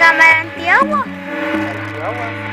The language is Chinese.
哥们别我？点我？